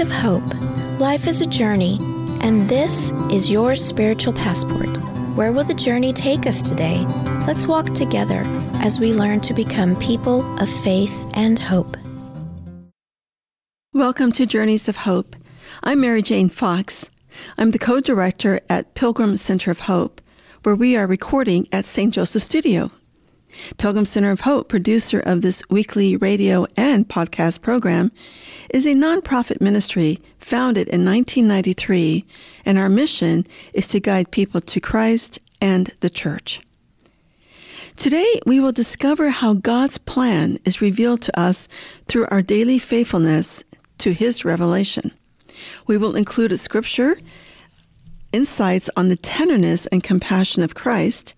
Of Hope. Life is a journey, and this is your spiritual passport. Where will the journey take us today? Let's walk together as we learn to become people of faith and hope. Welcome to Journeys of Hope. I'm Mary Jane Fox. I'm the co director at Pilgrim Center of Hope, where we are recording at St. Joseph Studio. Pilgrim Center of Hope, producer of this weekly radio and podcast program, is a nonprofit ministry founded in 1993, and our mission is to guide people to Christ and the church. Today, we will discover how God's plan is revealed to us through our daily faithfulness to His revelation. We will include a scripture, insights on the tenderness and compassion of Christ,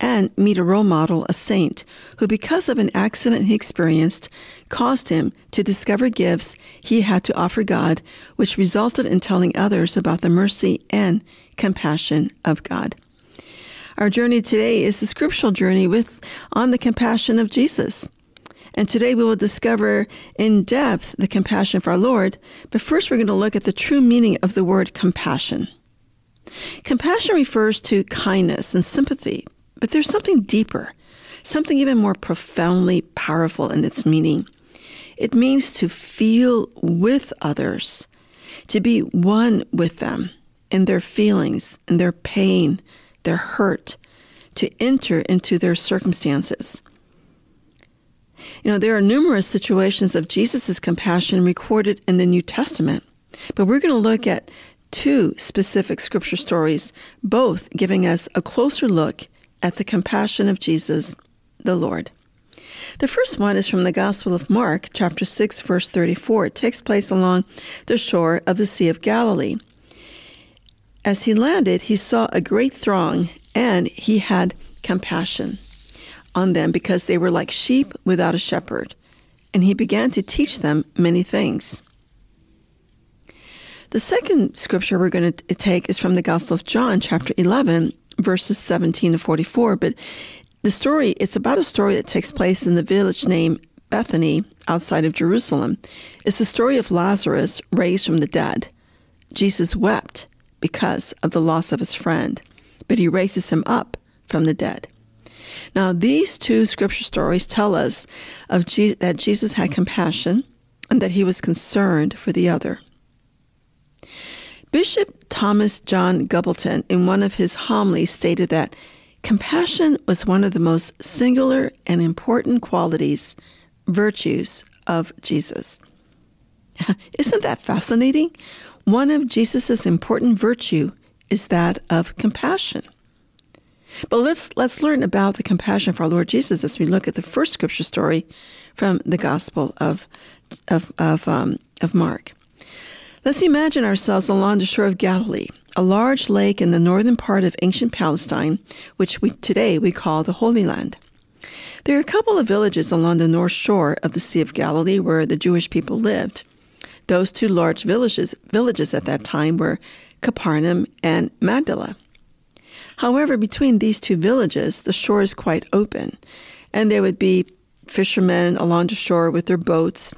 and meet a role model, a saint, who, because of an accident he experienced, caused him to discover gifts he had to offer God, which resulted in telling others about the mercy and compassion of God. Our journey today is the scriptural journey with on the compassion of Jesus. And today we will discover in depth the compassion of our Lord, but first we're going to look at the true meaning of the word compassion. Compassion refers to kindness and sympathy, but there's something deeper, something even more profoundly powerful in its meaning. It means to feel with others, to be one with them in their feelings, in their pain, their hurt, to enter into their circumstances. You know, there are numerous situations of Jesus' compassion recorded in the New Testament, but we're going to look at two specific scripture stories, both giving us a closer look at the compassion of Jesus, the Lord. The first one is from the Gospel of Mark, chapter 6, verse 34. It takes place along the shore of the Sea of Galilee. As he landed, he saw a great throng, and he had compassion on them because they were like sheep without a shepherd. And he began to teach them many things. The second scripture we're going to take is from the Gospel of John, chapter 11, verses 17 to 44. But the story, it's about a story that takes place in the village named Bethany outside of Jerusalem. It's the story of Lazarus raised from the dead. Jesus wept because of the loss of his friend, but he raises him up from the dead. Now, these two scripture stories tell us of Je- that Jesus had compassion and that he was concerned for the other. Bishop Thomas John Gumbleton, in one of his homilies, stated that compassion was one of the most singular and important qualities, virtues of Jesus. Isn't that fascinating? One of Jesus' important virtue is that of compassion. But let's let's learn about the compassion of our Lord Jesus as we look at the first scripture story from the Gospel of of of, um, of Mark. Let's imagine ourselves along the shore of Galilee, a large lake in the northern part of ancient Palestine, which we, today we call the Holy Land. There are a couple of villages along the north shore of the Sea of Galilee where the Jewish people lived. Those two large villages, villages at that time were Capernaum and Magdala. However, between these two villages, the shore is quite open, and there would be fishermen along the shore with their boats.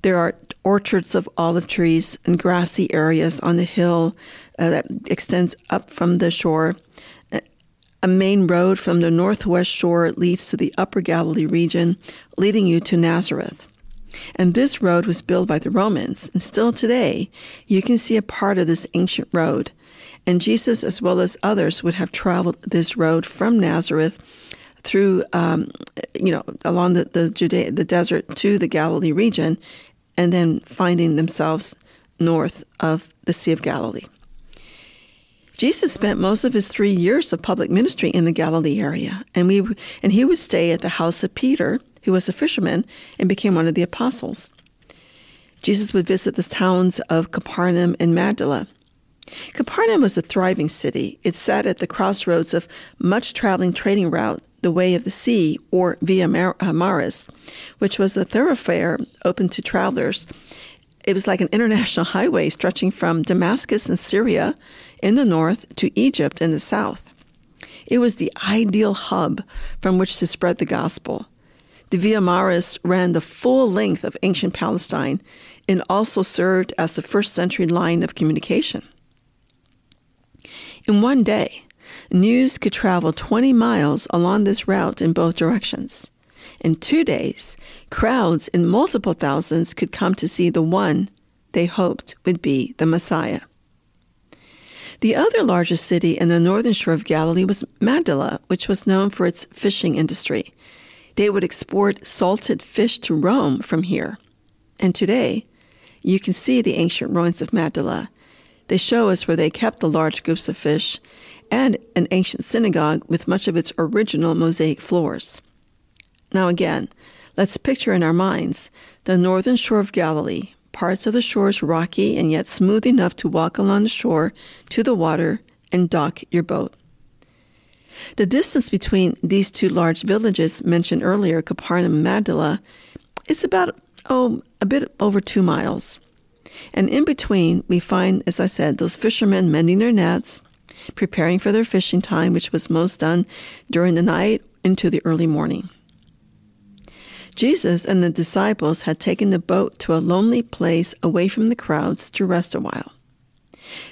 There are orchards of olive trees and grassy areas on the hill uh, that extends up from the shore. A main road from the northwest shore leads to the upper Galilee region, leading you to Nazareth. And this road was built by the Romans, and still today you can see a part of this ancient road. And Jesus, as well as others, would have traveled this road from Nazareth through, um, you know, along the, the Judea, the desert to the Galilee region, and then finding themselves north of the Sea of Galilee. Jesus spent most of his three years of public ministry in the Galilee area, and we and he would stay at the house of Peter, who was a fisherman and became one of the apostles. Jesus would visit the towns of Capernaum and Magdala. Capernaum was a thriving city. It sat at the crossroads of much traveling trading route the Way of the Sea, or Via Mar- uh, Maris, which was a thoroughfare open to travelers. It was like an international highway stretching from Damascus in Syria in the north to Egypt in the south. It was the ideal hub from which to spread the gospel. The Via Maris ran the full length of ancient Palestine and also served as the first century line of communication. In one day, news could travel 20 miles along this route in both directions. In two days, crowds in multiple thousands could come to see the one they hoped would be the Messiah. The other largest city in the northern shore of Galilee was Magdala, which was known for its fishing industry. They would export salted fish to Rome from here. And today, you can see the ancient ruins of Magdala. They show us where they kept the large groups of fish and an ancient synagogue with much of its original mosaic floors. Now, again, let's picture in our minds the northern shore of Galilee, parts of the shore is rocky and yet smooth enough to walk along the shore to the water and dock your boat. The distance between these two large villages mentioned earlier, Capernaum and Magdala, it's about oh a bit over two miles. And in between, we find, as I said, those fishermen mending their nets, preparing for their fishing time, which was most done during the night into the early morning. Jesus and the disciples had taken the boat to a lonely place away from the crowds to rest a while.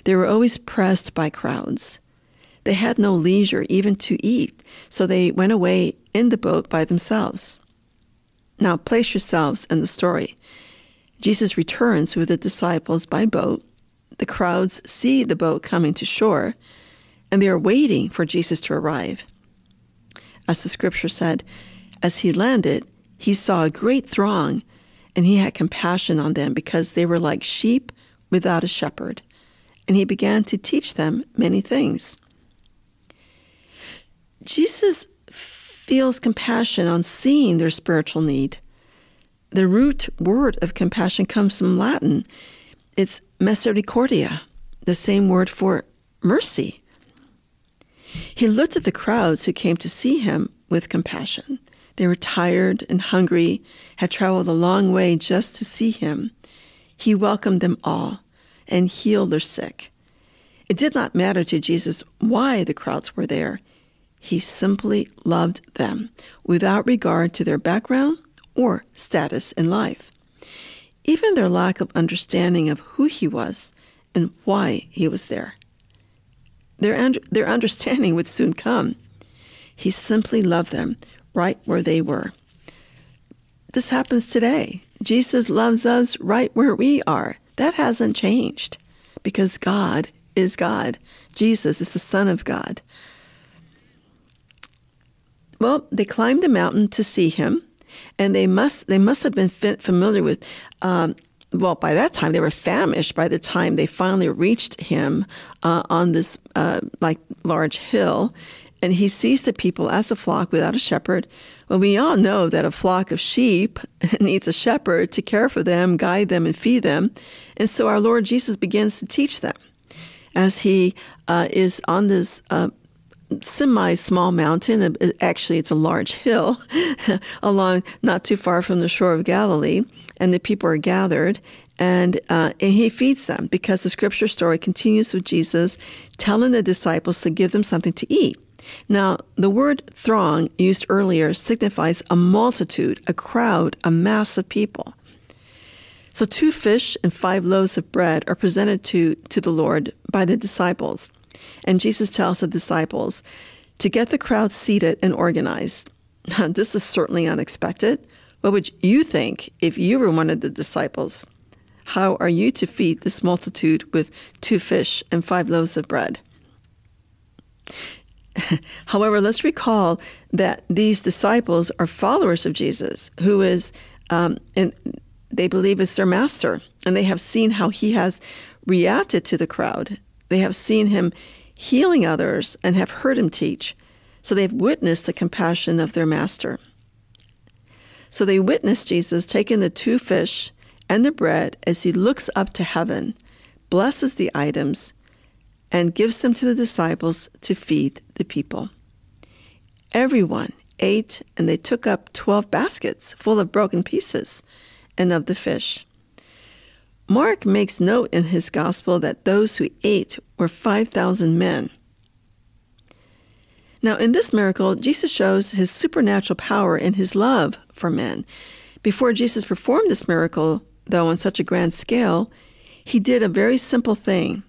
They were always pressed by crowds. They had no leisure even to eat, so they went away in the boat by themselves. Now, place yourselves in the story. Jesus returns with the disciples by boat. The crowds see the boat coming to shore, and they are waiting for Jesus to arrive. As the scripture said, as he landed, he saw a great throng, and he had compassion on them because they were like sheep without a shepherd. And he began to teach them many things. Jesus feels compassion on seeing their spiritual need. The root word of compassion comes from Latin. It's misericordia, the same word for mercy. He looked at the crowds who came to see him with compassion. They were tired and hungry, had traveled a long way just to see him. He welcomed them all and healed their sick. It did not matter to Jesus why the crowds were there. He simply loved them without regard to their background or status in life. Even their lack of understanding of who he was and why he was there. Their, their understanding would soon come. He simply loved them right where they were. This happens today. Jesus loves us right where we are. That hasn't changed because God is God. Jesus is the Son of God. Well, they climbed the mountain to see him, and they must they must have been familiar with. Um, well, by that time they were famished. By the time they finally reached him uh, on this uh, like large hill, and he sees the people as a flock without a shepherd. Well, we all know that a flock of sheep needs a shepherd to care for them, guide them, and feed them. And so our Lord Jesus begins to teach them as he uh, is on this uh, semi small mountain. Uh, actually, it's a large hill along not too far from the shore of Galilee, and the people are gathered. And, uh, and he feeds them because the scripture story continues with Jesus telling the disciples to give them something to eat. Now, the word throng used earlier signifies a multitude, a crowd, a mass of people. So, two fish and five loaves of bread are presented to, to the Lord by the disciples. And Jesus tells the disciples to get the crowd seated and organized. Now, this is certainly unexpected. What would you think if you were one of the disciples? How are you to feed this multitude with two fish and five loaves of bread? However, let's recall that these disciples are followers of Jesus, who is, um, and they believe is their master, and they have seen how he has reacted to the crowd. They have seen him healing others and have heard him teach. So they've witnessed the compassion of their master. So they witness Jesus taking the two fish and the bread as he looks up to heaven, blesses the items, and gives them to the disciples to feed the people. Everyone ate, and they took up twelve baskets full of broken pieces and of the fish. Mark makes note in his gospel that those who ate were 5,000 men. Now, in this miracle, Jesus shows his supernatural power and his love for men. Before Jesus performed this miracle, though on such a grand scale, he did a very simple thing.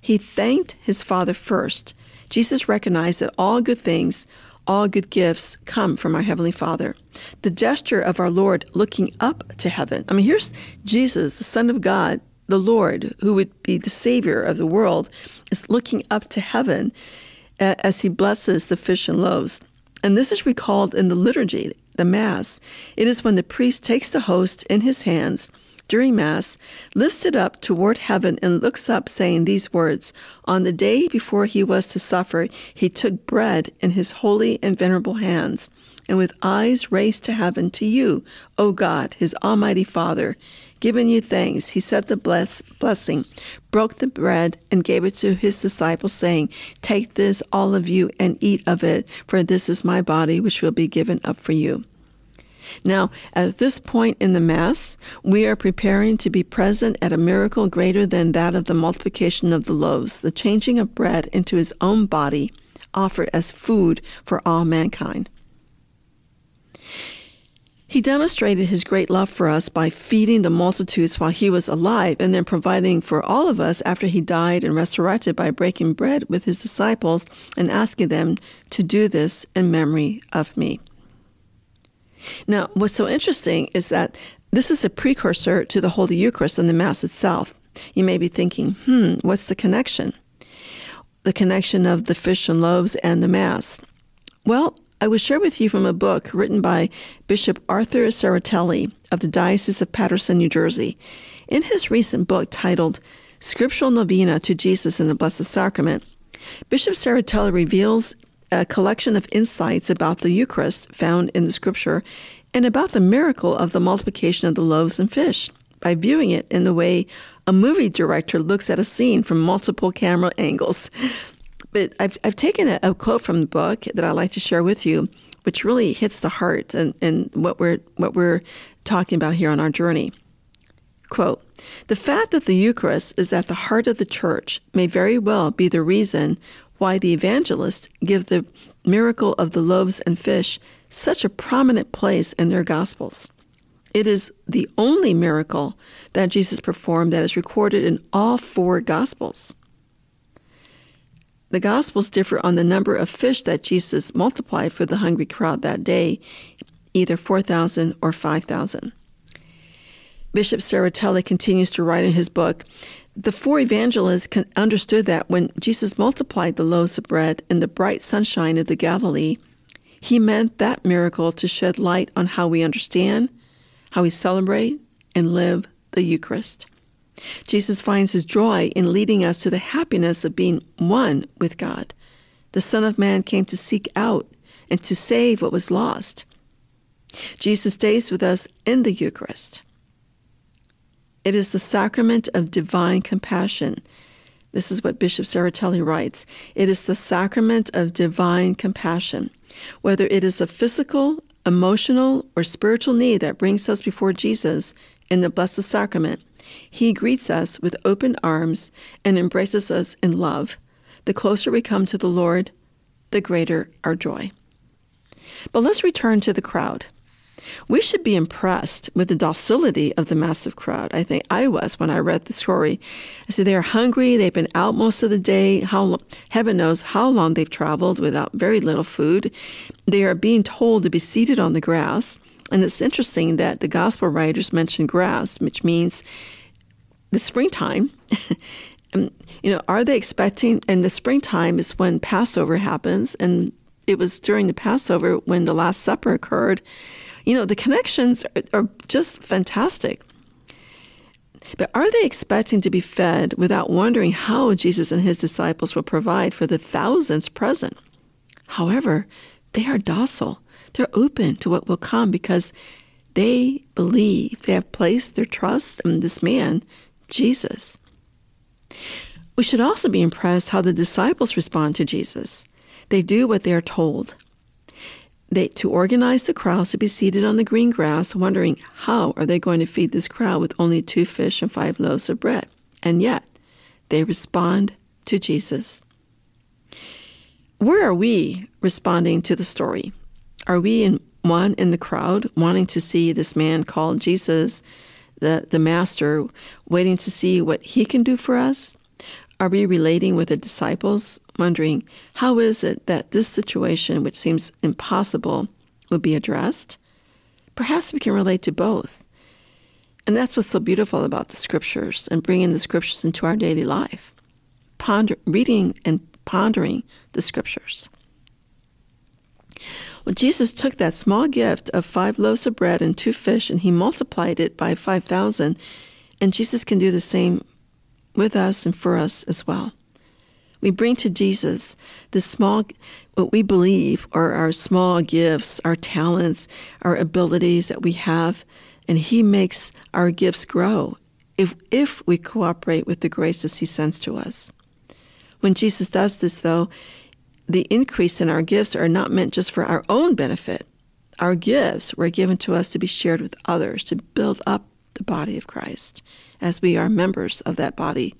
He thanked his Father first. Jesus recognized that all good things, all good gifts come from our Heavenly Father. The gesture of our Lord looking up to heaven. I mean, here's Jesus, the Son of God, the Lord, who would be the Savior of the world, is looking up to heaven as he blesses the fish and loaves. And this is recalled in the liturgy, the Mass. It is when the priest takes the host in his hands during Mass, lifts it up toward heaven, and looks up, saying these words On the day before he was to suffer, he took bread in his holy and venerable hands, and with eyes raised to heaven, to you, O God, his almighty Father, giving you thanks, he said the bless, blessing, broke the bread, and gave it to his disciples, saying, Take this, all of you, and eat of it, for this is my body, which will be given up for you. Now, at this point in the Mass, we are preparing to be present at a miracle greater than that of the multiplication of the loaves, the changing of bread into his own body, offered as food for all mankind. He demonstrated his great love for us by feeding the multitudes while he was alive and then providing for all of us after he died and resurrected by breaking bread with his disciples and asking them to do this in memory of me. Now, what's so interesting is that this is a precursor to the Holy Eucharist and the Mass itself. You may be thinking, hmm, what's the connection? The connection of the fish and loaves and the Mass. Well, I will share with you from a book written by Bishop Arthur Serratelli of the Diocese of Paterson, New Jersey. In his recent book titled Scriptural Novena to Jesus in the Blessed Sacrament, Bishop Serratelli reveals a collection of insights about the Eucharist found in the Scripture and about the miracle of the multiplication of the loaves and fish by viewing it in the way a movie director looks at a scene from multiple camera angles. But I've, I've taken a, a, quote from the book that I'd like to share with you, which really hits the heart and, and what we're what we're talking about here on our journey. Quote, the fact that the Eucharist is at the heart of the church may very well be the reason why the evangelists give the miracle of the loaves and fish such a prominent place in their gospels. It is the only miracle that Jesus performed that is recorded in all four gospels. The Gospels differ on the number of fish that Jesus multiplied for the hungry crowd that day, either 4,000 or 5,000. Bishop Serratelli continues to write in his book The four evangelists understood that when Jesus multiplied the loaves of bread in the bright sunshine of the Galilee, he meant that miracle to shed light on how we understand, how we celebrate, and live the Eucharist. Jesus finds his joy in leading us to the happiness of being one with God. The Son of Man came to seek out and to save what was lost. Jesus stays with us in the Eucharist. It is the sacrament of divine compassion. This is what Bishop Serratelli writes. It is the sacrament of divine compassion. Whether it is a physical, emotional, or spiritual need that brings us before Jesus in the Blessed Sacrament, he greets us with open arms and embraces us in love. The closer we come to the Lord, the greater our joy. But let's return to the crowd. We should be impressed with the docility of the massive crowd. I think I was when I read the story. I said they're hungry. They've been out most of the day. How heaven knows how long they've traveled without very little food. They are being told to be seated on the grass. And it's interesting that the gospel writers mention grass, which means the springtime. um, you know, are they expecting? And the springtime is when Passover happens, and it was during the Passover when the Last Supper occurred. You know, the connections are, are just fantastic. But are they expecting to be fed without wondering how Jesus and his disciples will provide for the thousands present? However, they are docile. They're open to what will come because they believe they have placed their trust in this man Jesus. We should also be impressed how the disciples respond to Jesus. They do what they are told. They to organize the crowds to be seated on the green grass, wondering how are they going to feed this crowd with only two fish and five loaves of bread. And yet, they respond to Jesus. where are we responding to the story? Are we in one in the crowd wanting to see this man called Jesus, the, the master, waiting to see what he can do for us? Are we relating with the disciples, wondering how is it that this situation, which seems impossible, would be addressed? Perhaps we can relate to both. And that's what's so beautiful about the scriptures and bringing the scriptures into our daily life. Ponder, reading and pondering the scriptures. Jesus took that small gift of five loaves of bread and two fish and he multiplied it by 5,000. And Jesus can do the same with us and for us as well. We bring to Jesus the small, what we believe are our small gifts, our talents, our abilities that we have, and He makes our gifts grow if, if we cooperate with the graces He sends to us. When Jesus does this, though, the increase in our gifts are not meant just for our own benefit. Our gifts were given to us to be shared with others, to build up the body of Christ as we are members of that body.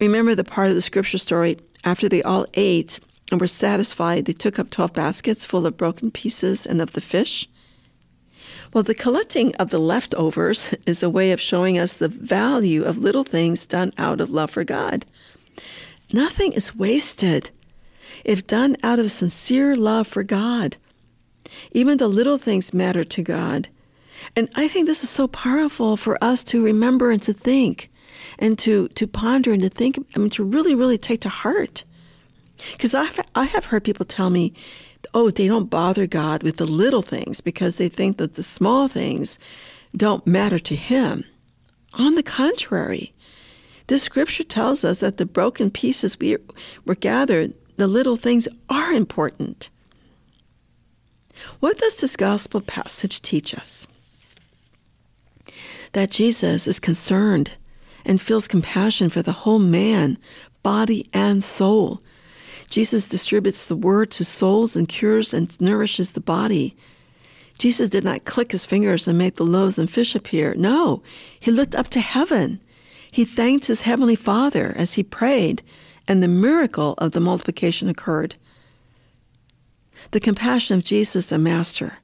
Remember the part of the scripture story after they all ate and were satisfied, they took up 12 baskets full of broken pieces and of the fish. Well, the collecting of the leftovers is a way of showing us the value of little things done out of love for God. Nothing is wasted if done out of sincere love for God. Even the little things matter to God. And I think this is so powerful for us to remember and to think and to, to ponder and to think, I mean, to really, really take to heart. Because I have heard people tell me, oh, they don't bother God with the little things because they think that the small things don't matter to Him. On the contrary, this scripture tells us that the broken pieces we were gathered, the little things are important. What does this gospel passage teach us? that Jesus is concerned and feels compassion for the whole man, body, and soul. Jesus distributes the word to souls and cures and nourishes the body. Jesus did not click his fingers and make the loaves and fish appear. No, he looked up to heaven. He thanked his heavenly Father as he prayed, and the miracle of the multiplication occurred. The compassion of Jesus, the Master,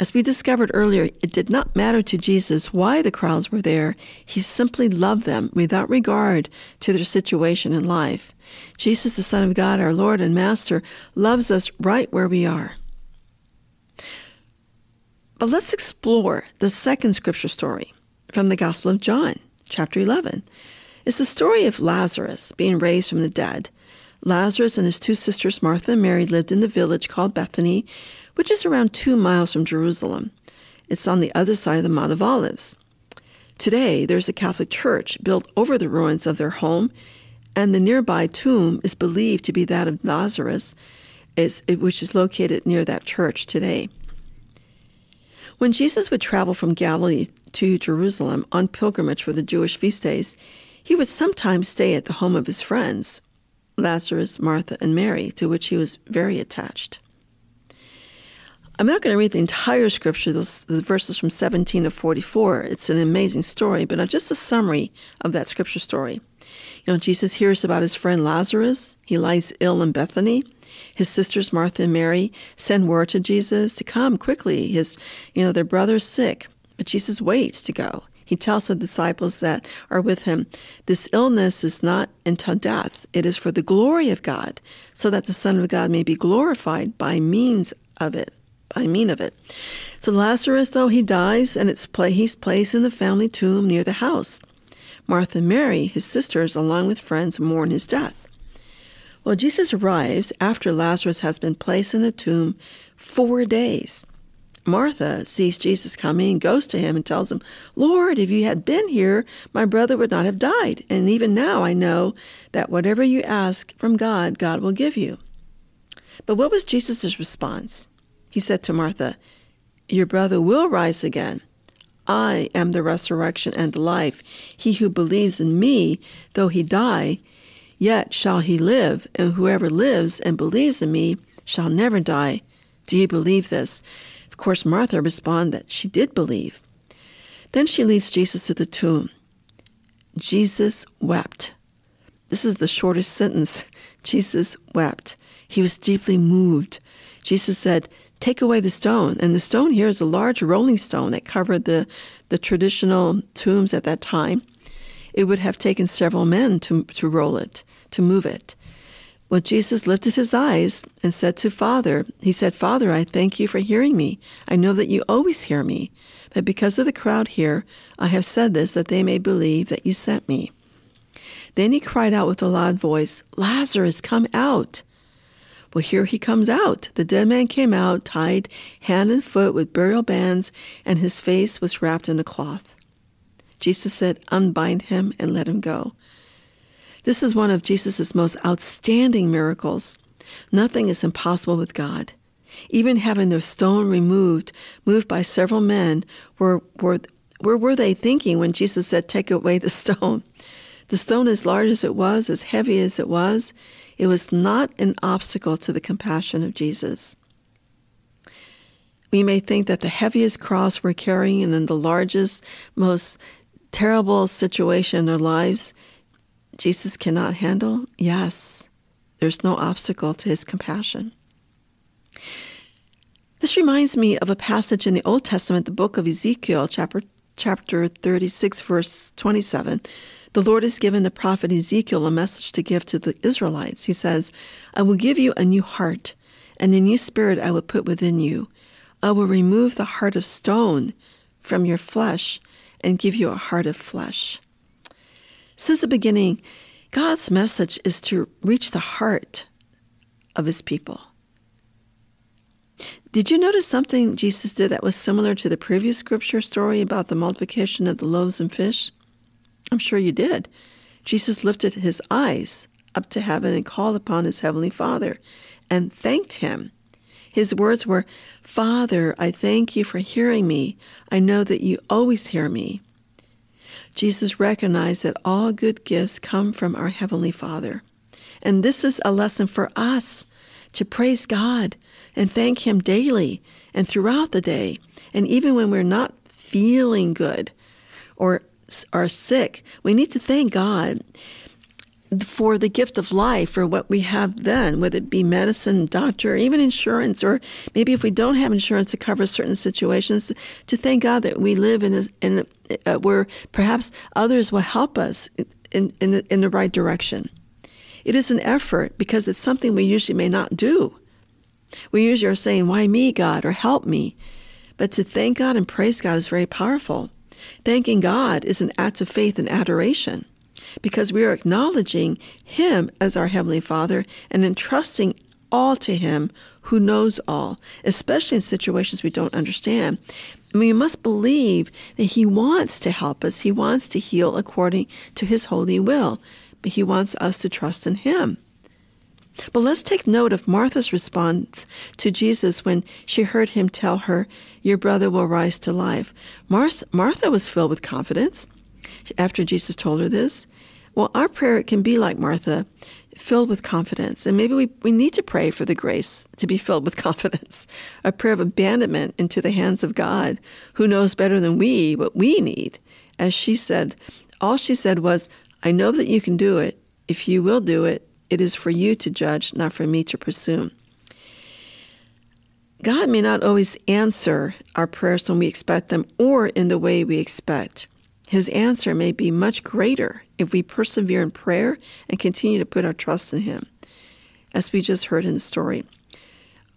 as we discovered earlier, it did not matter to Jesus why the crowds were there. He simply loved them without regard to their situation in life. Jesus, the Son of God, our Lord and Master, loves us right where we are. But let's explore the second scripture story from the Gospel of John, chapter 11. It's the story of Lazarus being raised from the dead. Lazarus and his two sisters, Martha and Mary, lived in the village called Bethany, which is around two miles from Jerusalem. It's on the other side of the Mount of Olives. Today, there's a Catholic church built over the ruins of their home, and the nearby tomb is believed to be that of Lazarus, which is located near that church today. When Jesus would travel from Galilee to Jerusalem on pilgrimage for the Jewish feast days, he would sometimes stay at the home of his friends, Lazarus, Martha, and Mary, to which he was very attached. I'm not going to read the entire scripture, those the verses from 17 to 44. It's an amazing story, but just a summary of that scripture story. You know, Jesus hears about his friend Lazarus. He lies ill in Bethany. His sisters Martha and Mary send word to Jesus to come quickly. His, you know, their brother's sick, but Jesus waits to go. He tells the disciples that are with him, This illness is not until death. It is for the glory of God, so that the Son of God may be glorified by means of it. I mean of it. So Lazarus, though he dies, and it's play, he's placed in the family tomb near the house. Martha and Mary, his sisters, along with friends, mourn his death. Well, Jesus arrives after Lazarus has been placed in the tomb four days. Martha sees Jesus coming and goes to him and tells him, Lord, if you had been here, my brother would not have died. And even now I know that whatever you ask from God, God will give you. But what was Jesus' response? He said to Martha, Your brother will rise again. I am the resurrection and the life. He who believes in me, though he die, yet shall he live, and whoever lives and believes in me shall never die. Do you believe this? Of course, Martha responded that she did believe. Then she leads Jesus to the tomb. Jesus wept. This is the shortest sentence. Jesus wept. He was deeply moved. Jesus said, Take away the stone. And the stone here is a large rolling stone that covered the, the traditional tombs at that time. It would have taken several men to, to roll it, to move it. Well, Jesus lifted his eyes and said to Father, He said, Father, I thank you for hearing me. I know that you always hear me. But because of the crowd here, I have said this that they may believe that you sent me. Then he cried out with a loud voice, Lazarus, come out. Well, here he comes out. The dead man came out, tied hand and foot with burial bands, and his face was wrapped in a cloth. Jesus said, Unbind him and let him go. This is one of Jesus' most outstanding miracles. Nothing is impossible with God. Even having the stone removed, moved by several men, were, were, where were they thinking when Jesus said, Take away the stone? The stone, as large as it was, as heavy as it was, it was not an obstacle to the compassion of Jesus. We may think that the heaviest cross we're carrying and then the largest, most terrible situation in our lives, Jesus cannot handle. Yes, there's no obstacle to his compassion. This reminds me of a passage in the Old Testament, the book of Ezekiel, chapter, chapter 36, verse 27 the Lord has given the prophet Ezekiel a message to give to the Israelites. He says, I will give you a new heart, and a new spirit I will put within you. I will remove the heart of stone from your flesh and give you a heart of flesh. Since the beginning, God's message is to reach the heart of his people. Did you notice something Jesus did that was similar to the previous scripture story about the multiplication of the loaves and fish? I'm sure you did. Jesus lifted his eyes up to heaven and called upon his heavenly Father and thanked him. His words were, Father, I thank you for hearing me. I know that you always hear me. Jesus recognized that all good gifts come from our Heavenly Father. And this is a lesson for us to praise God and thank Him daily and throughout the day. And even when we're not feeling good or are sick, we need to thank God for the gift of life, or what we have then, whether it be medicine, doctor, even insurance, or maybe if we don't have insurance to cover certain situations, to thank God that we live in, a, in a, uh, where perhaps others will help us in, in, the, in the right direction. It is an effort because it's something we usually may not do. We usually are saying, Why me, God, or help me? But to thank God and praise God is very powerful. Thanking God is an act of faith and adoration because we are acknowledging Him as our Heavenly Father and entrusting all to Him who knows all, especially in situations we don't understand. we must believe that He wants to help us, He wants to heal according to His holy will, but He wants us to trust in Him. But let's take note of Martha's response to Jesus when she heard him tell her, Your brother will rise to life. Mar- Martha was filled with confidence after Jesus told her this. Well, our prayer can be like Martha, filled with confidence. And maybe we, we need to pray for the grace to be filled with confidence, a prayer of abandonment into the hands of God, who knows better than we what we need. As she said, all she said was, I know that you can do it. If you will do it, it is for you to judge, not for me to presume. God may not always answer our prayers when we expect them or in the way we expect. His answer may be much greater if we persevere in prayer and continue to put our trust in Him. As we just heard in the story,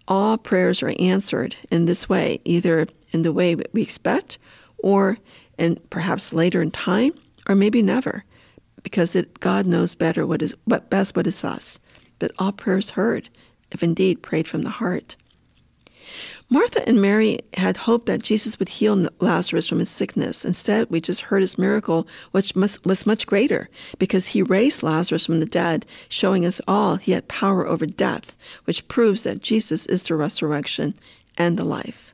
all prayers are answered in this way, either in the way we expect or and perhaps later in time or maybe never because it, God knows better what is what best what is us. But all prayers heard, if indeed prayed from the heart. Martha and Mary had hoped that Jesus would heal Lazarus from his sickness. Instead, we just heard his miracle, which was much greater, because he raised Lazarus from the dead, showing us all he had power over death, which proves that Jesus is the resurrection and the life.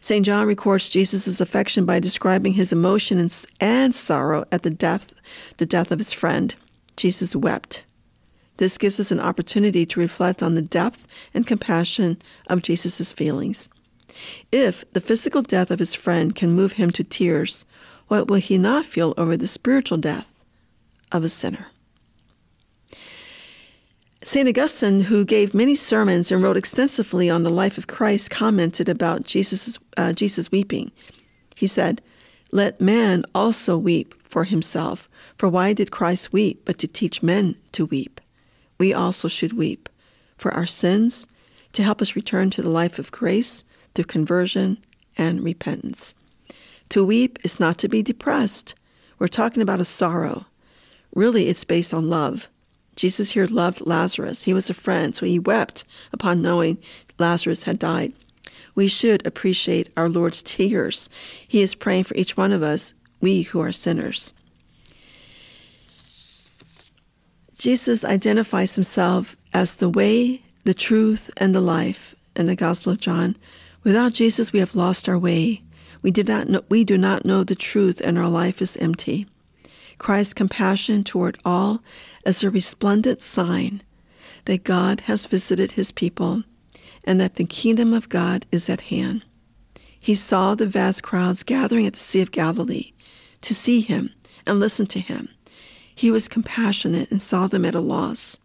St. John records Jesus' affection by describing his emotion and, and sorrow at the death, the death of his friend. Jesus wept. This gives us an opportunity to reflect on the depth and compassion of Jesus' feelings. If the physical death of his friend can move him to tears, what will he not feel over the spiritual death of a sinner? St. Augustine, who gave many sermons and wrote extensively on the life of Christ, commented about Jesus, uh, Jesus weeping. He said, Let man also weep for himself. For why did Christ weep but to teach men to weep? We also should weep for our sins, to help us return to the life of grace through conversion and repentance. To weep is not to be depressed. We're talking about a sorrow. Really, it's based on love. Jesus here loved Lazarus. He was a friend, so he wept upon knowing Lazarus had died. We should appreciate our Lord's tears. He is praying for each one of us, we who are sinners. Jesus identifies himself as the way, the truth, and the life in the Gospel of John. Without Jesus, we have lost our way. We do not know, we do not know the truth, and our life is empty. Christ's compassion toward all is a resplendent sign that God has visited his people and that the kingdom of God is at hand. He saw the vast crowds gathering at the Sea of Galilee to see him and listen to him. He was compassionate and saw them at a loss.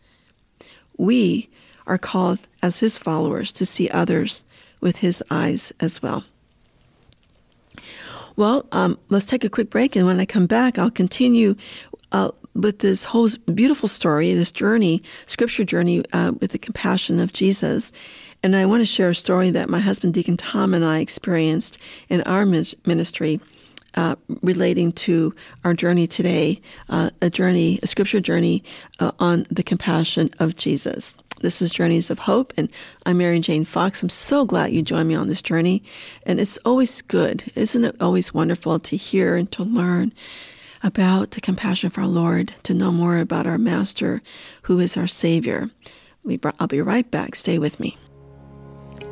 We are called as his followers to see others with his eyes as well. Well, um, let's take a quick break, and when I come back, I'll continue uh, with this whole beautiful story, this journey, scripture journey uh, with the compassion of Jesus. And I want to share a story that my husband, Deacon Tom, and I experienced in our ministry. Uh, relating to our journey today, uh, a journey, a scripture journey uh, on the compassion of Jesus. This is Journeys of Hope, and I'm Mary Jane Fox. I'm so glad you joined me on this journey. And it's always good, isn't it always wonderful to hear and to learn about the compassion of our Lord, to know more about our Master, who is our Savior. We, I'll be right back. Stay with me.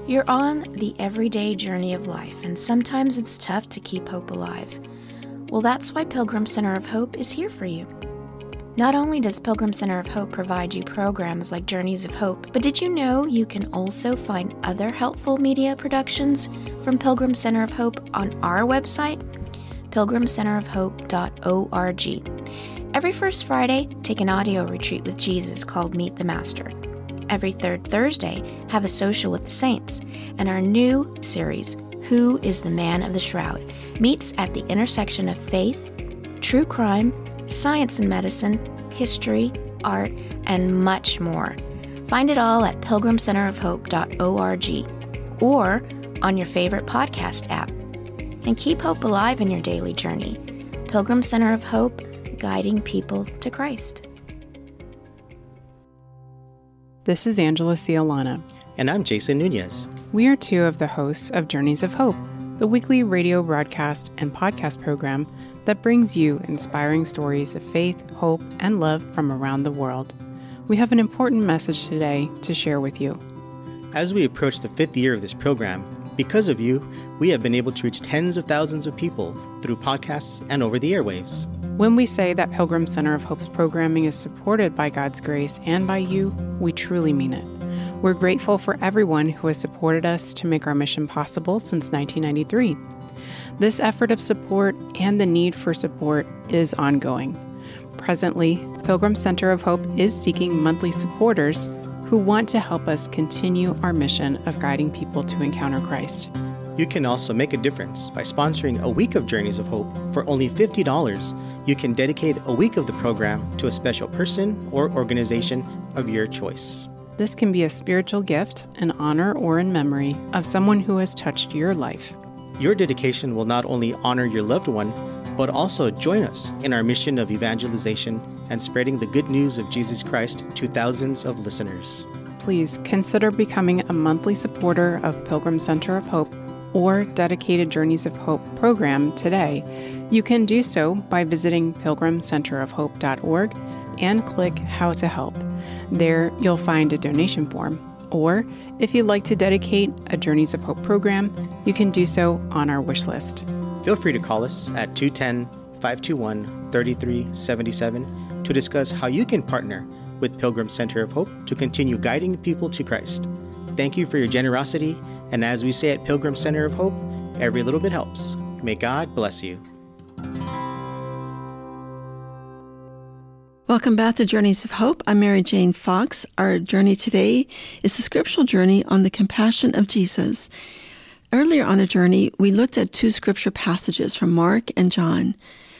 You're on the everyday journey of life, and sometimes it's tough to keep hope alive. Well, that's why Pilgrim Center of Hope is here for you. Not only does Pilgrim Center of Hope provide you programs like Journeys of Hope, but did you know you can also find other helpful media productions from Pilgrim Center of Hope on our website, pilgrimcenterofhope.org. Every first Friday, take an audio retreat with Jesus called Meet the Master. Every third Thursday, have a social with the saints. And our new series, Who is the Man of the Shroud, meets at the intersection of faith, true crime, science and medicine, history, art, and much more. Find it all at pilgrimcenterofhope.org or on your favorite podcast app. And keep hope alive in your daily journey. Pilgrim Center of Hope, guiding people to Christ. This is Angela Sealana. And I'm Jason Nunez. We are two of the hosts of Journeys of Hope, the weekly radio broadcast and podcast program that brings you inspiring stories of faith, hope, and love from around the world. We have an important message today to share with you. As we approach the fifth year of this program, because of you, we have been able to reach tens of thousands of people through podcasts and over the airwaves. When we say that Pilgrim Center of Hope's programming is supported by God's grace and by you, we truly mean it. We're grateful for everyone who has supported us to make our mission possible since 1993. This effort of support and the need for support is ongoing. Presently, Pilgrim Center of Hope is seeking monthly supporters who want to help us continue our mission of guiding people to encounter Christ. You can also make a difference by sponsoring a week of Journeys of Hope for only $50. You can dedicate a week of the program to a special person or organization of your choice. This can be a spiritual gift, an honor, or in memory of someone who has touched your life. Your dedication will not only honor your loved one, but also join us in our mission of evangelization and spreading the good news of Jesus Christ to thousands of listeners. Please consider becoming a monthly supporter of Pilgrim Center of Hope or Dedicated Journeys of Hope program today. You can do so by visiting pilgrimcenterofhope.org and click How to Help. There, you'll find a donation form. Or if you'd like to dedicate a Journeys of Hope program, you can do so on our wish list. Feel free to call us at 210 521 3377 to discuss how you can partner with Pilgrim Center of Hope to continue guiding people to Christ. Thank you for your generosity, and as we say at Pilgrim Center of Hope, every little bit helps. May God bless you. Welcome back to Journeys of Hope. I'm Mary Jane Fox. Our journey today is the scriptural journey on the compassion of Jesus. Earlier on a journey, we looked at two scripture passages from Mark and John,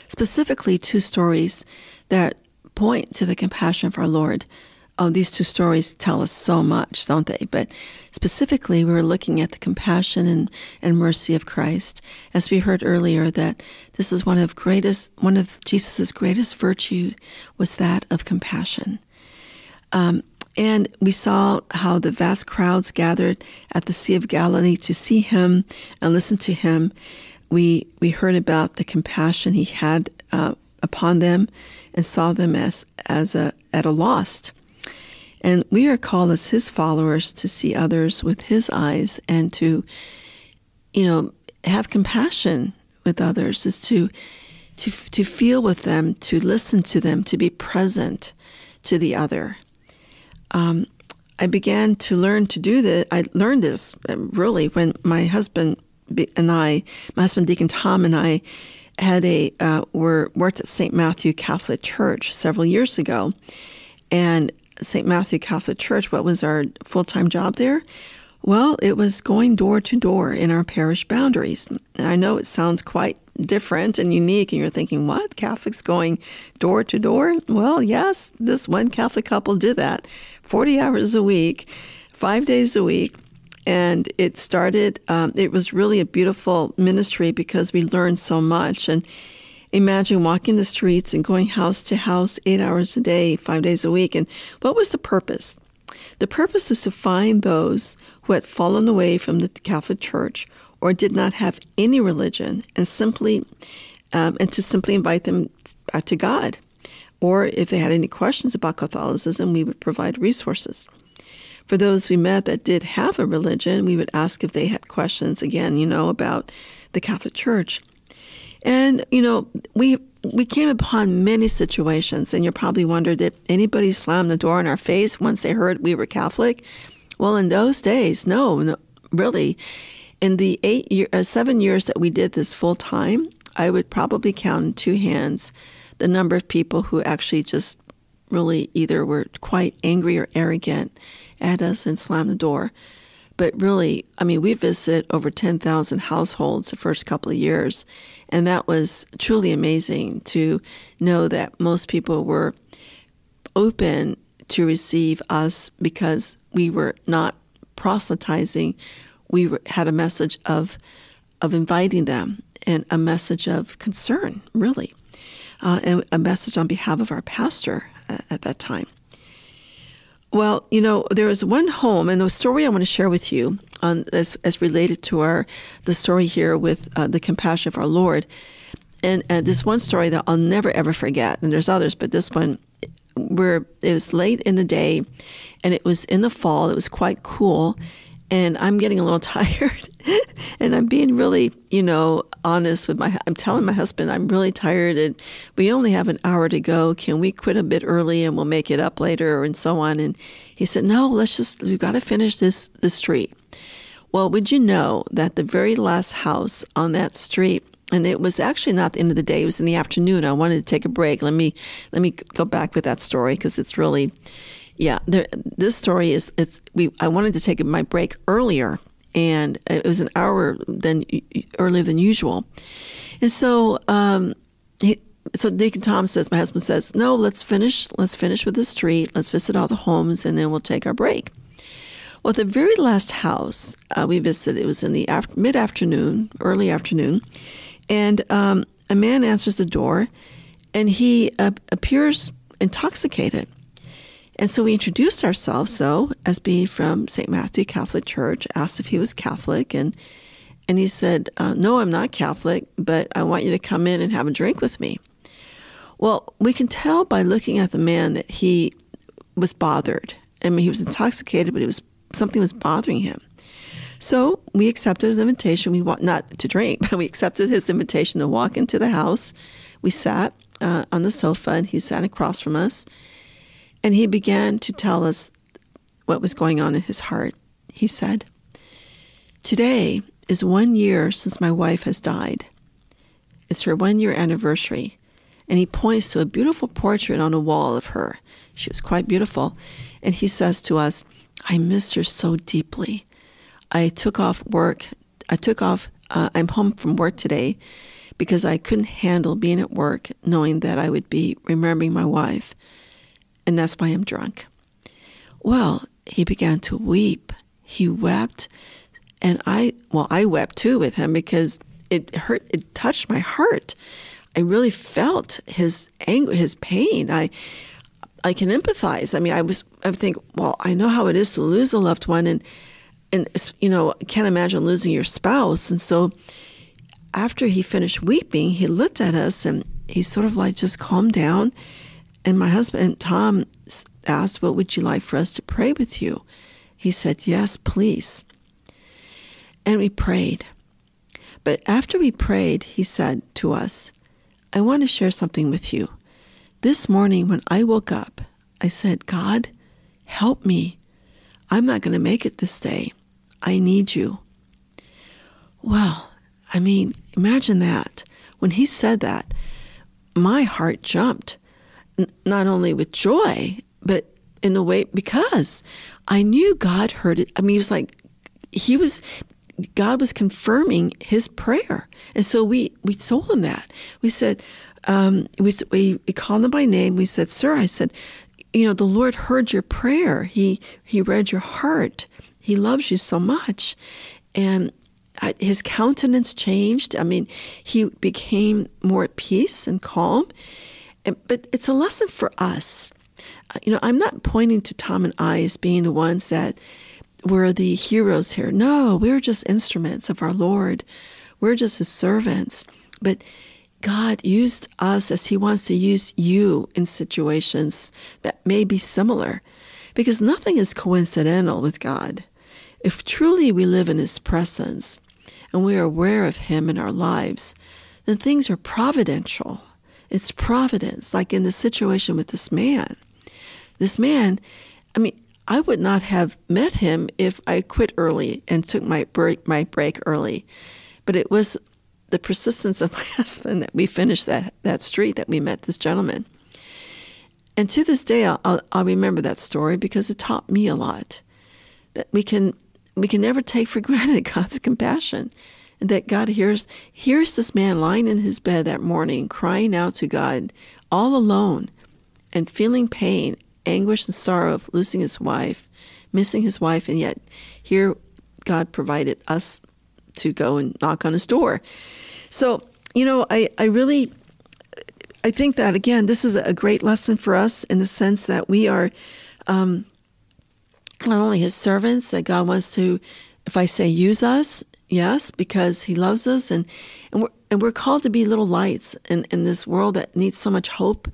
specifically two stories that point to the compassion of our Lord oh, these two stories tell us so much, don't they? But specifically, we were looking at the compassion and, and mercy of Christ, as we heard earlier that this is one of greatest, one of Jesus's greatest virtue was that of compassion. Um, and we saw how the vast crowds gathered at the Sea of Galilee to see him and listen to him. We we heard about the compassion he had uh, upon them and saw them as as a at a lost. And we are called as his followers to see others with his eyes and to, you know, have compassion with others, is to, to, to feel with them, to listen to them, to be present to the other. Um, I began to learn to do that. I learned this uh, really when my husband and I, my husband Deacon Tom and I, had a uh, were worked at St. Matthew Catholic Church several years ago, and St. Matthew Catholic Church, what was our full time job there? Well, it was going door to door in our parish boundaries. And I know it sounds quite different and unique, and you're thinking, what? Catholics going door to door? Well, yes, this one Catholic couple did that 40 hours a week, five days a week. And it started, um, it was really a beautiful ministry because we learned so much. And Imagine walking the streets and going house to house eight hours a day, five days a week. And what was the purpose? The purpose was to find those who had fallen away from the Catholic Church or did not have any religion and simply um, and to simply invite them back to God. Or if they had any questions about Catholicism, we would provide resources. For those we met that did have a religion, we would ask if they had questions again, you know, about the Catholic Church. And, you know, we we came upon many situations, and you probably wondered did anybody slam the door in our face once they heard we were Catholic? Well, in those days, no, no really. In the eight year, uh, seven years that we did this full time, I would probably count in two hands the number of people who actually just really either were quite angry or arrogant at us and slammed the door. But really, I mean, we visited over 10,000 households the first couple of years. And that was truly amazing to know that most people were open to receive us because we were not proselytizing. We had a message of, of inviting them and a message of concern, really, uh, and a message on behalf of our pastor uh, at that time. Well, you know, there was one home, and the story I want to share with you, on, as, as related to our the story here with uh, the compassion of our Lord, and uh, this one story that I'll never ever forget. And there's others, but this one, where it was late in the day, and it was in the fall. It was quite cool, and I'm getting a little tired, and I'm being really, you know, honest with my. I'm telling my husband I'm really tired, and we only have an hour to go. Can we quit a bit early, and we'll make it up later, and so on? And he said, No, let's just. We've got to finish this the street. Well, would you know that the very last house on that street and it was actually not the end of the day it was in the afternoon i wanted to take a break let me let me go back with that story because it's really yeah, there, this story is it's we. I wanted to take my break earlier, and it was an hour than earlier than usual, and so um, he, so Deacon Tom says, my husband says, no, let's finish. Let's finish with the street. Let's visit all the homes, and then we'll take our break. Well, the very last house uh, we visited, it was in the after, mid afternoon, early afternoon, and um, a man answers the door, and he uh, appears intoxicated. And so we introduced ourselves, though, as being from St. Matthew Catholic Church, asked if he was Catholic, and and he said, uh, No, I'm not Catholic, but I want you to come in and have a drink with me. Well, we can tell by looking at the man that he was bothered. I mean, he was intoxicated, but it was something was bothering him. So we accepted his invitation. We want not to drink, but we accepted his invitation to walk into the house. We sat uh, on the sofa, and he sat across from us. And he began to tell us what was going on in his heart. He said, Today is one year since my wife has died. It's her one year anniversary. And he points to a beautiful portrait on a wall of her. She was quite beautiful. And he says to us, I miss her so deeply. I took off work. I took off, uh, I'm home from work today because I couldn't handle being at work knowing that I would be remembering my wife. And that's why I'm drunk. Well, he began to weep. He wept. And I, well, I wept too with him because it hurt, it touched my heart. I really felt his anger, his pain. I, I can empathize. I mean, I was, I think, well, I know how it is to lose a loved one, and, and you know, can't imagine losing your spouse. And so, after he finished weeping, he looked at us and he sort of like just calmed down. And my husband, Tom, asked, What would you like for us to pray with you? He said, Yes, please. And we prayed. But after we prayed, he said to us, I want to share something with you. This morning, when I woke up, I said, God, help me. I'm not going to make it this day. I need you. Well, I mean, imagine that. When he said that, my heart jumped, Not only with joy, but in a way because I knew God heard it. I mean, he was like, he was, God was confirming his prayer. And so we, we told him that. We said, um, we, we, we called him by name. We said, Sir, I said, you know, the Lord heard your prayer. He, he read your heart. He loves you so much. And his countenance changed. I mean, he became more at peace and calm. But it's a lesson for us. Uh, you know, I'm not pointing to Tom and I as being the ones that were the heroes here. No, we're just instruments of our Lord. We're just his servants. But God used us as he wants to use you in situations that may be similar. Because nothing is coincidental with God. If truly we live in his presence, and we are aware of Him in our lives, then things are providential. It's providence, like in the situation with this man. This man, I mean, I would not have met him if I quit early and took my break, my break early. But it was the persistence of my husband that we finished that, that street that we met this gentleman. And to this day, I'll, I'll remember that story because it taught me a lot. That we can we can never take for granted God's compassion and that God hears hears this man lying in his bed that morning crying out to God all alone and feeling pain, anguish and sorrow of losing his wife, missing his wife and yet here God provided us to go and knock on his door. So, you know, I, I really I think that again, this is a great lesson for us in the sense that we are um, not only his servants, that God wants to, if I say use us, yes, because he loves us and, and we're and we're called to be little lights in, in this world that needs so much hope.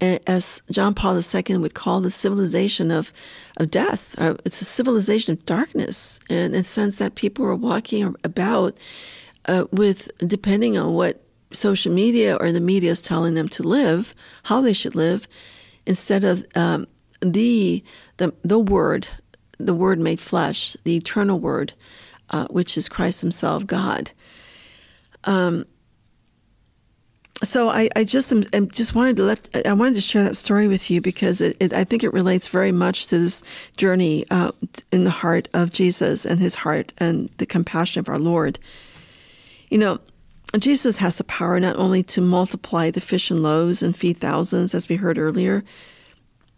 As John Paul II would call the civilization of, of death, uh, it's a civilization of darkness, in the sense that people are walking about uh, with, depending on what social media or the media is telling them to live, how they should live, instead of um, the, the the word the Word made flesh, the eternal Word, uh, which is Christ Himself, God. Um, so I, I just am, am, just wanted to let I wanted to share that story with you because it, it, I think it relates very much to this journey uh, in the heart of Jesus and His heart and the compassion of our Lord. You know, Jesus has the power not only to multiply the fish and loaves and feed thousands, as we heard earlier,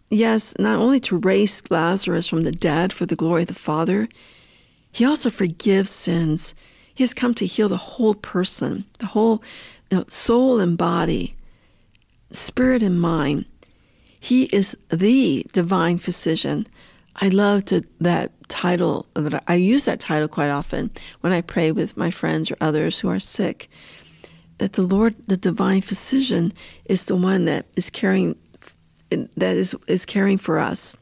yes, not only to raise Lazarus from the dead for the glory of the Father, he also forgives sins. He has come to heal the whole person, the whole you know, soul and body, spirit and mind. He is the divine physician. I love to, that title. That I use that title quite often when I pray with my friends or others who are sick. That the Lord, the divine physician, is the one that is carrying that is is caring for us.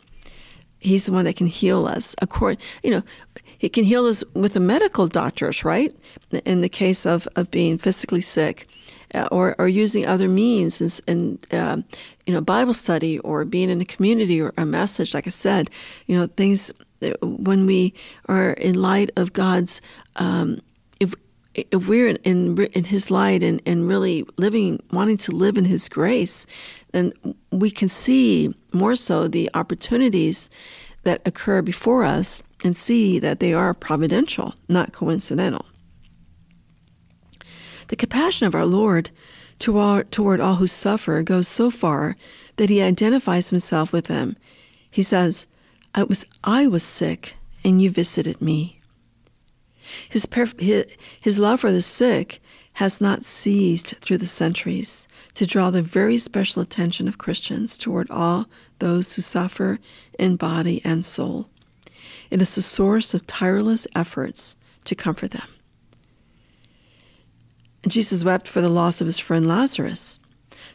He's the one that can heal us. According, you know, he can heal us with the medical doctors, right? In the case of, of being physically sick, uh, or or using other means, in, in uh, you know, Bible study, or being in a community, or a message. Like I said, you know, things when we are in light of God's, um, if if we're in, in, in His light and, and really living, wanting to live in His grace, then we can see more so the opportunities that occur before us and see that they are providential, not coincidental. The compassion of our Lord toward all who suffer goes so far that he identifies himself with them. He says, I was, I was sick, and you visited me. His, his love for the sick has not ceased through the centuries to draw the very special attention of Christians toward all those who suffer in body and soul. It is the source of tireless efforts to comfort them. Jesus wept for the loss of his friend Lazarus.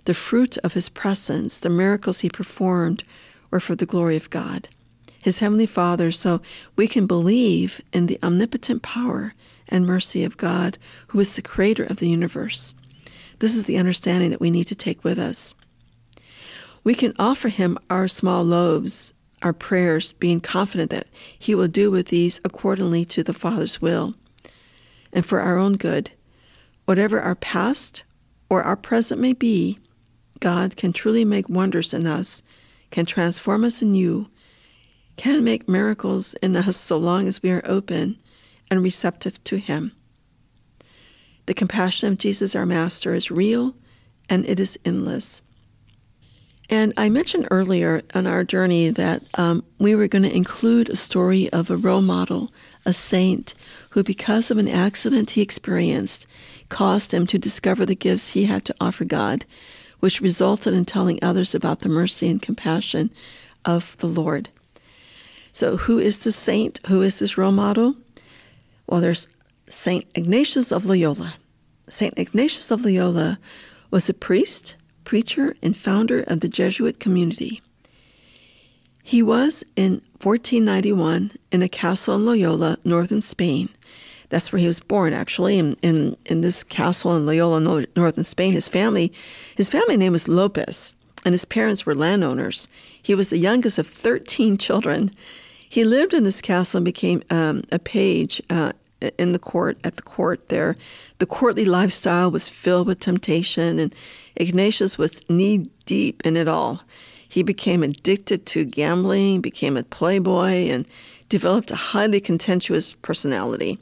The fruit of his presence, the miracles he performed, were for the glory of God, his heavenly Father, so we can believe in the omnipotent power and mercy of God, who is the creator of the universe. This is the understanding that we need to take with us. We can offer him our small loaves, our prayers, being confident that he will do with these accordingly to the Father's will and for our own good Whatever our past or our present may be, God can truly make wonders in us, can transform us anew, can make miracles in us so long as we are open and receptive to Him. The compassion of Jesus, our Master, is real and it is endless. And I mentioned earlier on our journey that um, we were going to include a story of a role model, a saint, who, because of an accident he experienced, caused him to discover the gifts he had to offer God, which resulted in telling others about the mercy and compassion of the Lord. So, who is the saint? Who is this role model? Well, there's Saint Ignatius of Loyola. Saint Ignatius of Loyola was a priest, preacher, and founder of the Jesuit community. He was in 1491 in a castle in Loyola, northern Spain, that's where he was born, actually, in, in, in this castle in Loyola, northern Spain. His family, his family name was Lopez, and his parents were landowners. He was the youngest of 13 children. He lived in this castle and became um, a page uh, in the court, at the court there. The courtly lifestyle was filled with temptation, and Ignatius was knee deep in it all. He became addicted to gambling, became a playboy, and developed a highly contentious personality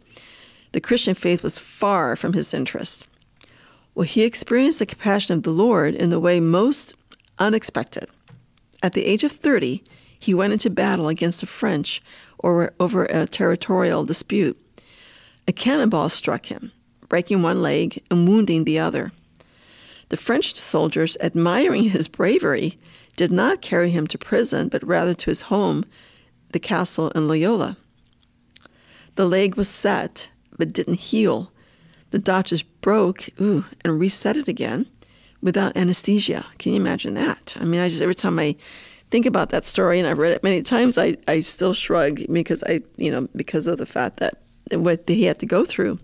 the Christian faith was far from his interest. Well, he experienced the compassion of the Lord in the way most unexpected. At the age of 30, he went into battle against the French over, over a territorial dispute. A cannonball struck him, breaking one leg and wounding the other. The French soldiers, admiring his bravery, did not carry him to prison, but rather to his home, the castle in Loyola. The leg was set, but didn't heal. The doctors broke ooh, and reset it again without anesthesia. Can you imagine that? I mean, I just every time I think about that story, and I've read it many times, I, I still shrug because I you know because of the fact that what he had to go through.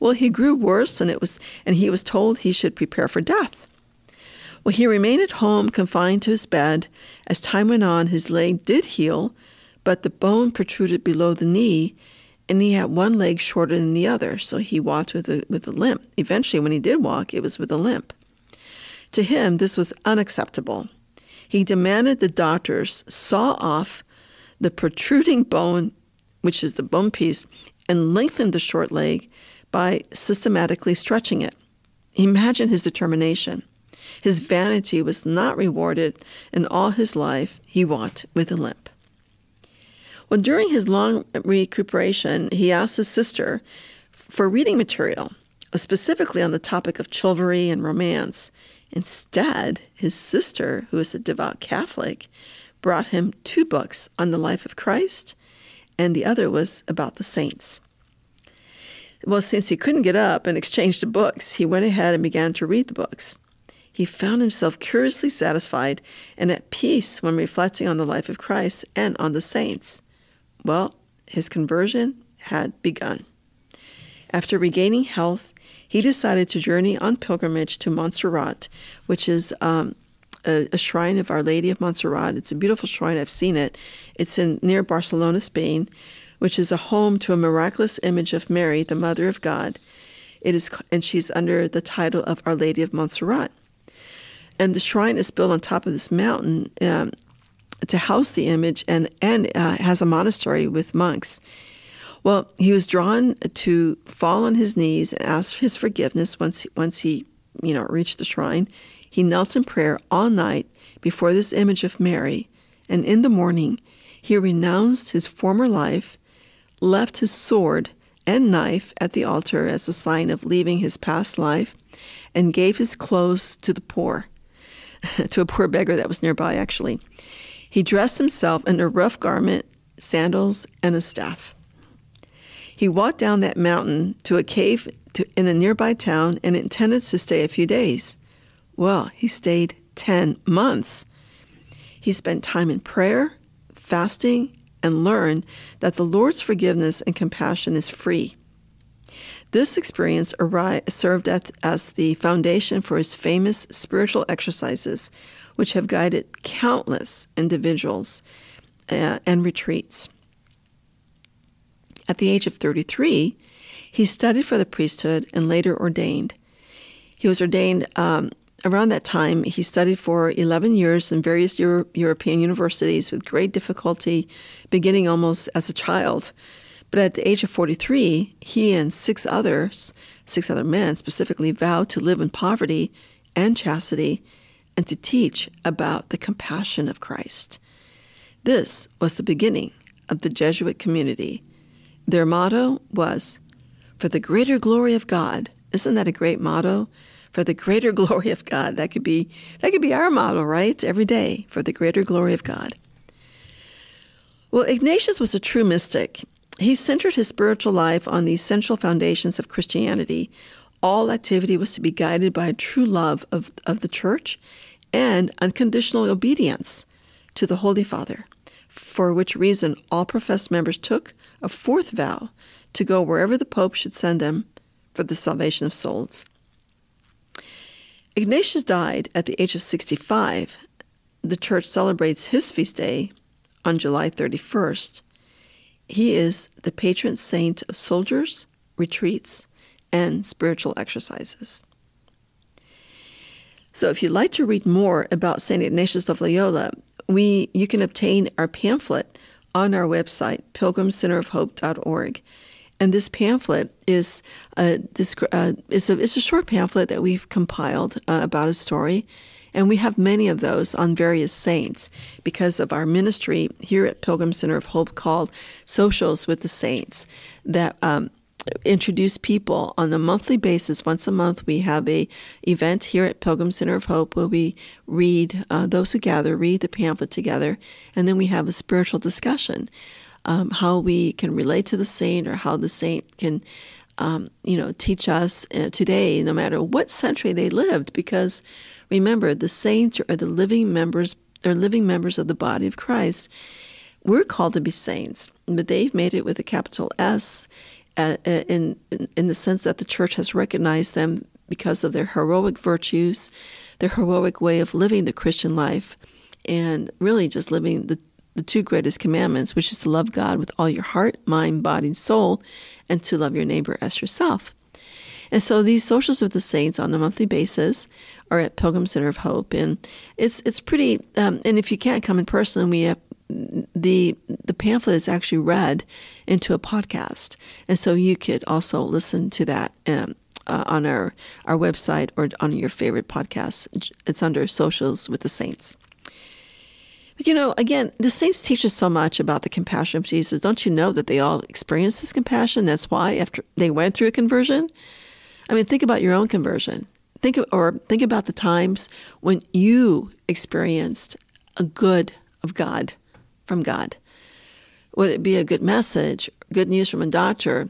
Well, he grew worse, and it was and he was told he should prepare for death. Well, he remained at home, confined to his bed. As time went on, his leg did heal, but the bone protruded below the knee, and he had one leg shorter than the other, so he walked with a, with a limp. Eventually, when he did walk, it was with a limp. To him, this was unacceptable. He demanded the doctors saw off the protruding bone, which is the bone piece, and lengthened the short leg by systematically stretching it. Imagine his determination. His vanity was not rewarded, and all his life he walked with a limp. Well, during his long recuperation, he asked his sister for reading material, uh, specifically on the topic of chivalry and romance. Instead, his sister, who is a devout Catholic, brought him two books on the life of Christ, and the other was about the saints. Well, since he couldn't get up and exchange the books, he went ahead and began to read the books. He found himself curiously satisfied and at peace when reflecting on the life of Christ and on the saints. Well, his conversion had begun. After regaining health, he decided to journey on pilgrimage to Montserrat, which is um, a, a, shrine of Our Lady of Montserrat. It's a beautiful shrine. I've seen it. It's in near Barcelona, Spain, which is a home to a miraculous image of Mary, the Mother of God. It is, and she's under the title of Our Lady of Montserrat. And the shrine is built on top of this mountain um, to house the image, and and uh, has a monastery with monks. Well, he was drawn to fall on his knees and ask his forgiveness once he, once he you know reached the shrine. He knelt in prayer all night before this image of Mary, and in the morning he renounced his former life, left his sword and knife at the altar as a sign of leaving his past life, and gave his clothes to the poor, to a poor beggar that was nearby, actually. He dressed himself in a rough garment, sandals, and a staff. He walked down that mountain to a cave in a nearby town and intended to stay a few days. Well, he stayed 10 months. He spent time in prayer, fasting, and learned that the Lord's forgiveness and compassion is free. This experience served as the foundation for his famous spiritual exercises, which have guided countless individuals uh, and retreats. At the age of 33, he studied for the priesthood and later ordained. He was ordained um, around that time, he studied for 11 years in various Euro- European universities with great difficulty, beginning almost as a child. But at the age of 43, he and six others, six other men specifically, vowed to live in poverty and chastity and to teach about the compassion of Christ. This was the beginning of the Jesuit community. Their motto was, For the greater glory of God. Isn't that a great motto? For the greater glory of God. That could be that could be our model, right? Every day for the greater glory of God. Well, Ignatius was a true mystic. He centered his spiritual life on the essential foundations of Christianity. All activity was to be guided by a true love of, of the church and unconditional obedience to the Holy Father, for which reason all professed members took a fourth vow to go wherever the Pope should send them for the salvation of souls. Ignatius died at the age of 65. The church celebrates his feast day on July 31st. He is the patron saint of soldiers, retreats, and spiritual exercises. So if you'd like to read more about St. Ignatius of Loyola, we you can obtain our pamphlet on our website, pilgrimcenterofhope.org. And this pamphlet is a, uh, is a, is a short pamphlet that we've compiled uh, about a story. And we have many of those on various saints because of our ministry here at Pilgrim Center of Hope called Socials with the Saints that um, introduce people on a monthly basis. Once a month, we have a event here at Pilgrim Center of Hope where we read, uh, those who gather read the pamphlet together, and then we have a spiritual discussion um, how we can relate to the saint or how the saint can, um, you know, teach us uh, today, no matter what century they lived. Because remember, the saints are the living members, are living members of the body of Christ. We're called to be saints, but they've made it with a capital S, uh, uh in in the sense that the church has recognized them because of their heroic virtues, their heroic way of living the Christian life, and really just living the the two greatest commandments, which is to love God with all your heart, mind, body, and soul, and to love your neighbor as yourself. And so these socials with the saints on a monthly basis are at Pilgrim Center of Hope, and it's it's pretty. Um, and if you can't come in person, we have the the pamphlet is actually read into a podcast, and so you could also listen to that um, uh, on our our website or on your favorite podcast. It's under Socials with the Saints. But you know, again, the saints teach us so much about the compassion of Jesus. Don't you know that they all experienced this compassion? That's why after they went through a conversion. I mean, think about your own conversion. Think of, or think about the times when you experienced a good of God from God, whether it be a good message, good news from a doctor,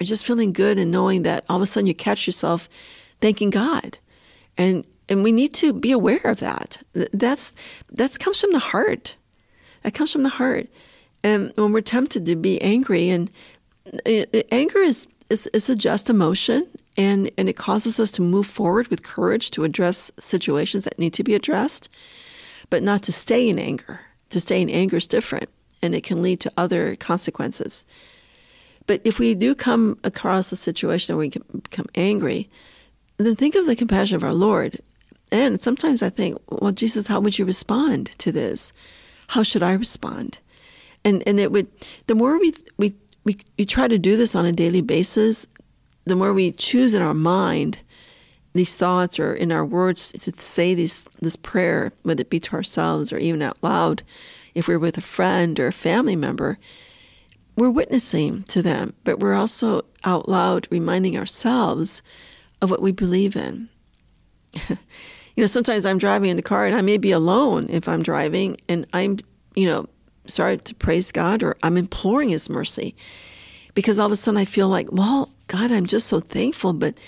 or just feeling good and knowing that all of a sudden you catch yourself thanking God, and and we need to be aware of that. That's that comes from the heart. That comes from the heart. And when we're tempted to be angry, and it, it, anger is, is is a just emotion, and and it causes us to move forward with courage to address situations that need to be addressed, but not to stay in anger. To stay in anger is different, and it can lead to other consequences. But if we do come across a situation where we can become angry, then think of the compassion of our Lord. And sometimes I think, well, Jesus, how would you respond to this? How should I respond? And and it would the more we we we, we try to do this on a daily basis, the more we choose in our mind these thoughts or in our words to say these this prayer, whether it be to ourselves or even out loud, if we're with a friend or a family member, we're witnessing to them, but we're also out loud reminding ourselves of what we believe in. you know, sometimes I'm driving in the car and I may be alone if I'm driving and I'm, you know, sorry to praise God or I'm imploring His mercy because all of a sudden I feel like, well, God, I'm just so thankful, but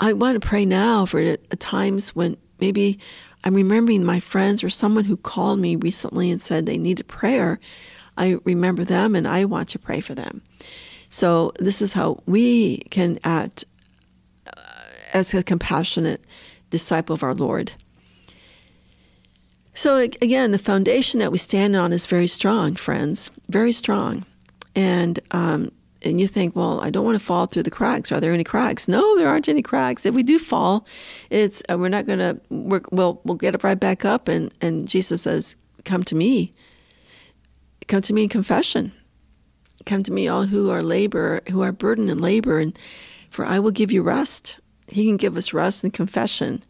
I want to pray now for times when maybe I'm remembering my friends or someone who called me recently and said they needed prayer. I remember them and I want to pray for them. So this is how we can act uh, as a compassionate disciple of our Lord. So again, the foundation that we stand on is very strong, friends, very strong. And um, and you think, well, I don't want to fall through the cracks. Are there any cracks? No, there aren't any cracks. If we do fall, it's uh, we're not going to. We'll we'll get it right back up. And and Jesus says, "Come to me. Come to me in confession. Come to me, all who are labor, who are burdened and labor, and for I will give you rest. He can give us rest and confession.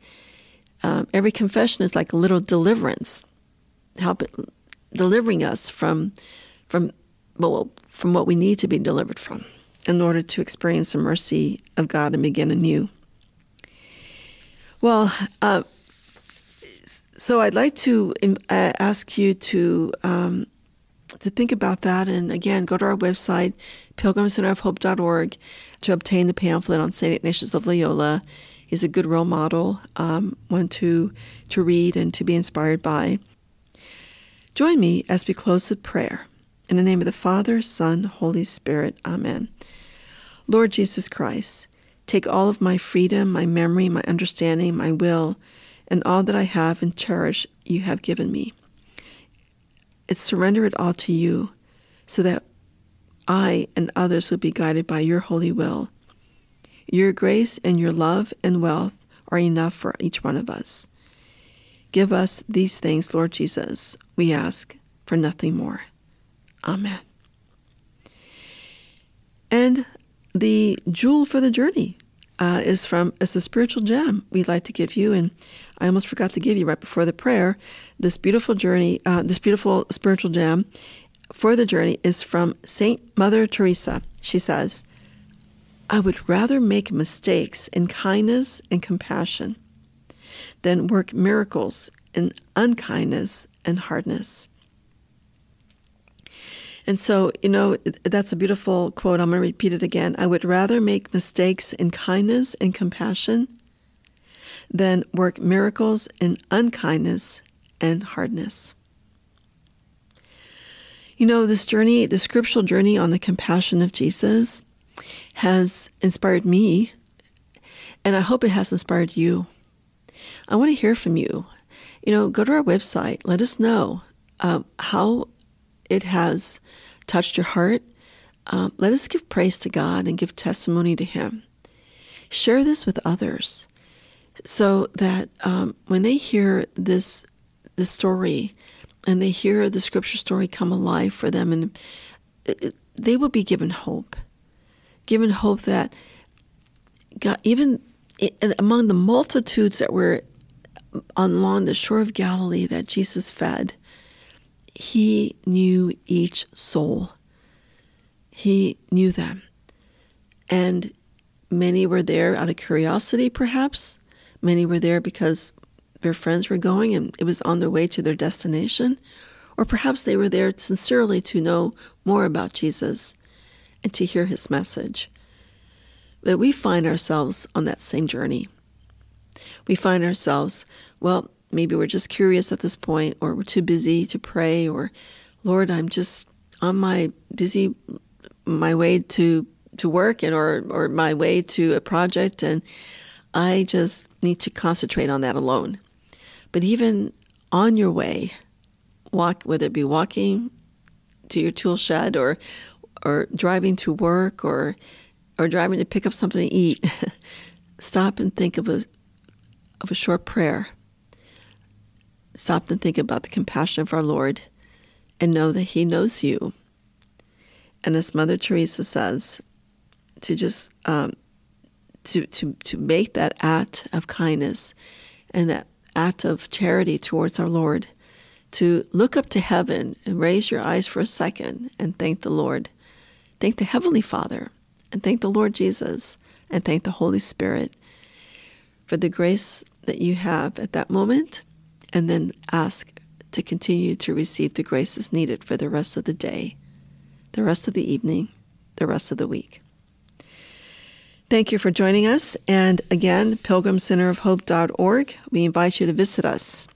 Um, every confession is like a little deliverance, help it, delivering us from from well, from what we need to be delivered from in order to experience the mercy of God and begin anew. Well, uh, so I'd like to uh, ask you to um, to think about that, and again, go to our website, pilgrimcenterofhope.org, to obtain the pamphlet on Saint Ignatius of Loyola. He's a good role model, um, one to to read and to be inspired by. Join me as we close with prayer. In the name of the Father, Son, Holy Spirit. Amen. Lord Jesus Christ, take all of my freedom, my memory, my understanding, my will, and all that I have and cherish you have given me. It's surrender it all to you so that I and others will be guided by your holy will. Your grace and your love and wealth are enough for each one of us. Give us these things, Lord Jesus, we ask for nothing more. Amen. And the jewel for the journey uh, is from it's a spiritual gem we'd like to give you, and I almost forgot to give you right before the prayer. This beautiful journey, uh, this beautiful spiritual gem for the journey is from Saint Mother Teresa. She says, "I would rather make mistakes in kindness and compassion than work miracles in unkindness and hardness." And so, you know, that's a beautiful quote. I'm going to repeat it again. I would rather make mistakes in kindness and compassion than work miracles in unkindness and hardness. You know, this journey, the scriptural journey on the compassion of Jesus, has inspired me, and I hope it has inspired you. I want to hear from you. You know, go to our website. Let us know uh, how it has touched your heart, um, let us give praise to God and give testimony to Him. Share this with others so that um, when they hear this, this story and they hear the scripture story come alive for them, and it, it, they will be given hope. Given hope that God, even among the multitudes that were along the shore of Galilee that Jesus fed, he knew each soul. He knew them. And many were there out of curiosity, perhaps. Many were there because their friends were going and it was on their way to their destination. Or perhaps they were there sincerely to know more about Jesus and to hear his message. But we find ourselves on that same journey. We find ourselves, well, maybe we're just curious at this point, or we're too busy to pray, or Lord, I'm just on my busy my way to to work and or or my way to a project and I just need to concentrate on that alone. But even on your way, walk whether it be walking to your tool shed or or driving to work or or driving to pick up something to eat, stop and think of a of a short prayer. Stop and think about the compassion of our Lord and know that He knows you. And as Mother Teresa says, to just um, to, to, to make that act of kindness and that act of charity towards our Lord, to look up to heaven and raise your eyes for a second and thank the Lord. Thank the Heavenly Father and thank the Lord Jesus and thank the Holy Spirit for the grace that you have at that moment, and then ask to continue to receive the graces needed for the rest of the day, the rest of the evening, the rest of the week. Thank you for joining us. And again, pilgrimcenterofhope.org. We invite you to visit us.